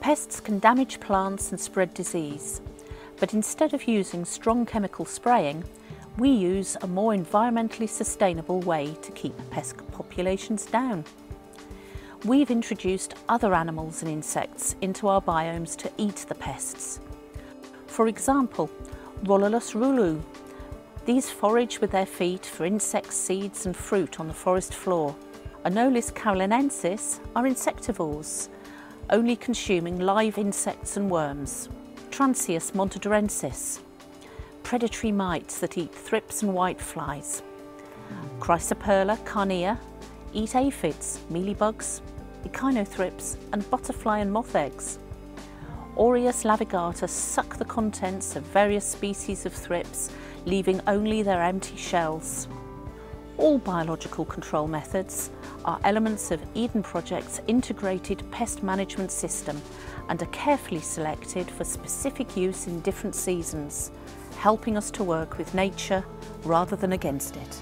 Pests can damage plants and spread disease, but instead of using strong chemical spraying, we use a more environmentally sustainable way to keep pest populations down. We've introduced other animals and insects into our biomes to eat the pests. For example, Rollulus rouloul. These forage with their feet for insects, seeds and fruit on the forest floor. Anolis carolinensis are insectivores, only consuming live insects and worms. Transeius montdorensis, predatory mites that eat thrips and whiteflies. Chrysoperla carnea eat aphids, mealybugs, echinothrips and butterfly and moth eggs. Orius lavigata suck the contents of various species of thrips, leaving only their empty shells. All biological control methods are elements of Eden Project's integrated pest management system and are carefully selected for specific use in different seasons, helping us to work with nature rather than against it.